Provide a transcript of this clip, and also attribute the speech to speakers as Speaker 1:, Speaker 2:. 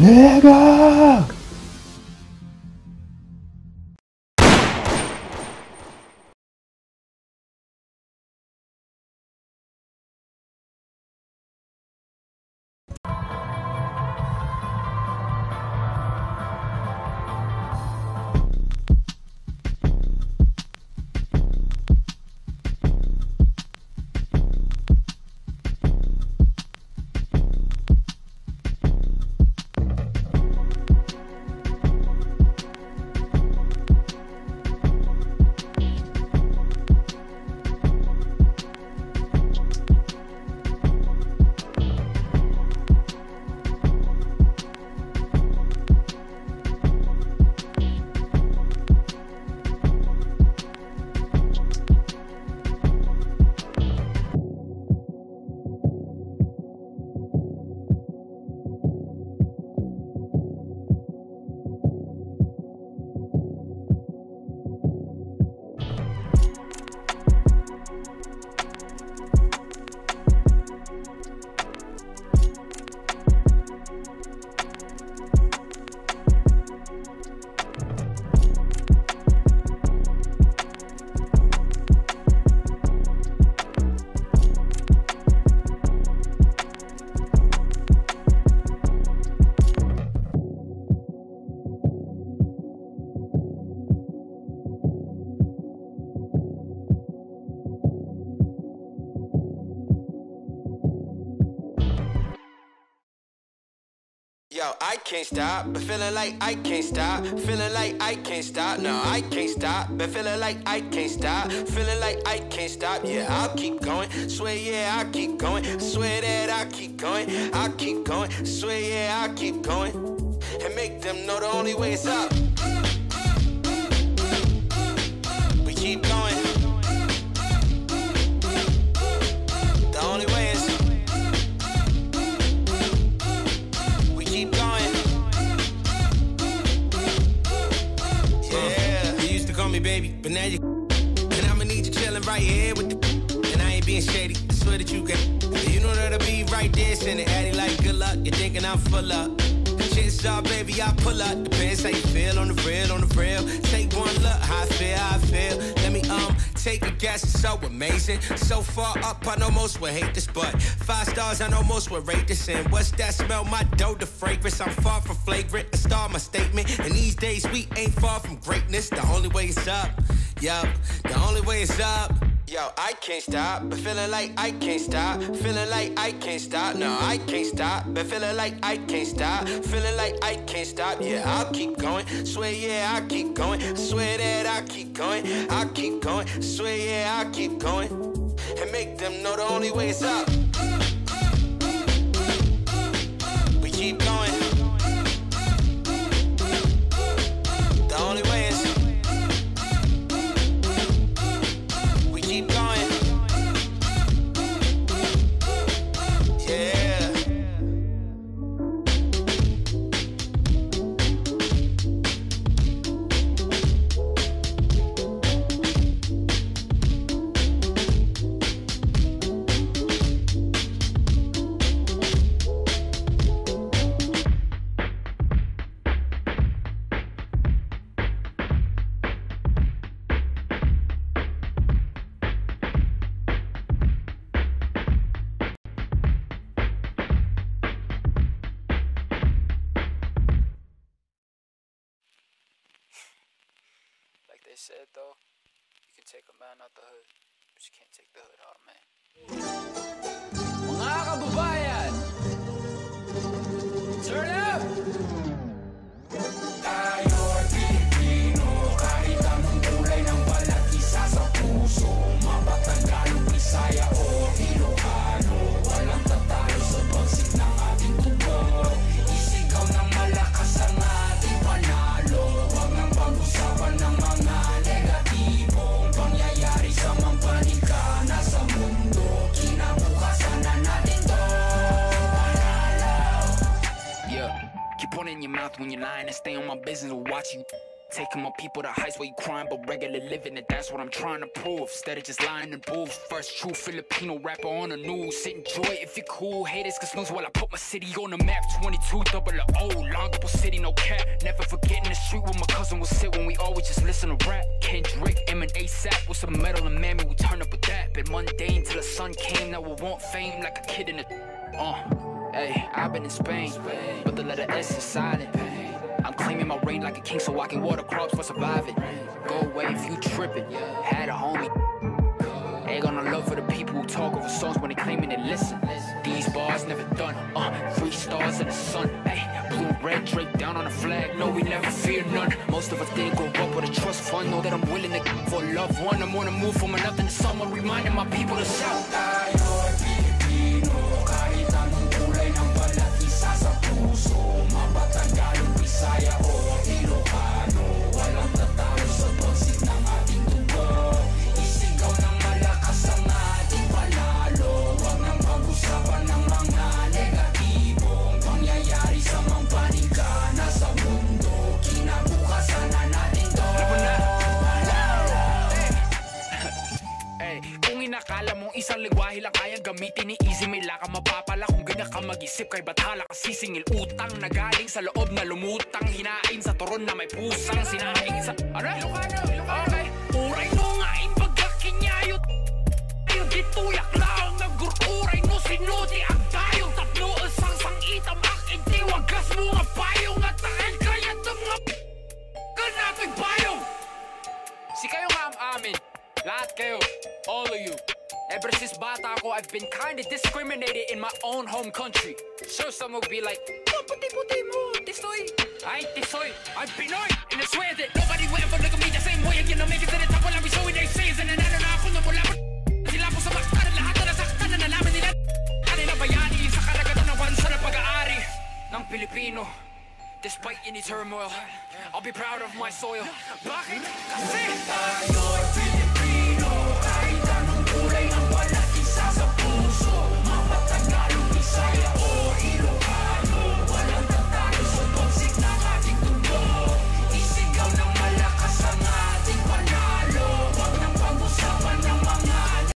Speaker 1: 내가
Speaker 2: Yo, I can't stop, but feeling like I can't stop. Feeling like I can't stop. No, I can't stop, but feeling like I can't stop. Feeling like I can't stop. Yeah, I'll keep going. Swear, yeah, I'll keep going. Swear that I'll keep going. I'll keep going. Swear, yeah, I'll keep going. And make them know the only way is up. We keep Me baby, but now you and I'ma need you chilling right here with the and I ain't being shady. I swear that you can. You know that I'll be right there, sending Addy like good luck. You're thinking I'm full up. Chances are, baby, I pull up. Depends how you feel on the real, on the real. Take one look, how I feel, how I feel. Let me um take a guess. It's so amazing, so far up. I know most would hate this, but five stars, I know most would rate this. And what's that smell? My dough, the fragrance. I'm far from flagrant. A star, my statement. And these days we ain't far from greatness. The only way is up. Yup, the only way is up. Yo, I can't stop, but feeling like I can't stop. Feeling like I can't stop. No, I can't stop, but feeling like I can't stop. Feeling like I can't stop. Yeah, I'll keep going. Swear, yeah, I'll keep going. Swear that I'll keep going. I'll keep going. Swear, yeah, I'll keep going. And make them know the only way is up.
Speaker 3: Said though, you can take a man out the hood, but you can't take the hood out of man.
Speaker 4: Turn up!
Speaker 5: When you're lying and stay on my business. We'll watch you
Speaker 4: Taking my people to heights where you crying, but regular living, and that's what I'm trying to prove. Instead of just lying and booths. First true Filipino rapper on the news. Sit enjoy if you're cool. Haters can snooze while I put my city on the map. 22 double O, Olongapo City, no cap. Never forgetting the street where my cousin would sit when we always just listen to rap. Kendrick, M and ASAP with some metal and mammy, we turn up with that. Been mundane till the sun came, now we want fame like a kid in a. Uh, hey, I've been in Spain, but the letter S is silent. I'm claiming my reign like a king so I can water crops for surviving. Go away if you tripping. Had a homie. Ain't gonna love for the people who talk over songs when they claiming they listen. These bars never done. Uh, three stars in the sun. Hey, blue red draped down on the flag. No, we never fear none. Most of us didn't grow up with a trust fund. Know that I'm willing to for a loved one. I'm on the move from nothing to someone, reminding my people to shout. Ilocano Mambatanggaling Bisaya o Ilocano Walang tatalo sa pansit ng ating dugo Isigaw ng malakas ang ating palalo Huwag nang pag-usapan ng Pangyayari sa mga panikana sa mundo Kinabukasan na natin to kung inakala isang ligwahe lang kayang gamitin Ni easy, may laka mapapa mag-isip kay bathala ka sisingil utang na galing sa loob na lumutang hinain sa turon na may pusang sinaing sa ano? Okay. Uray no nga impagkakinyayot Ayun gituyak lang nagururay no sinuti ang Been kinda discriminated in my own home country. Sure, some will be like. I ain't tisoy. I'm Pinoy. And I swear that nobody will ever look at me the same way again. I'll make it to the top while I'll be showing. And karagatan ng bansa na pag-aari ng Pilipino. Despite any turmoil, I'll be proud of my soil. Bakit? Kasi tayo'y Pilipino.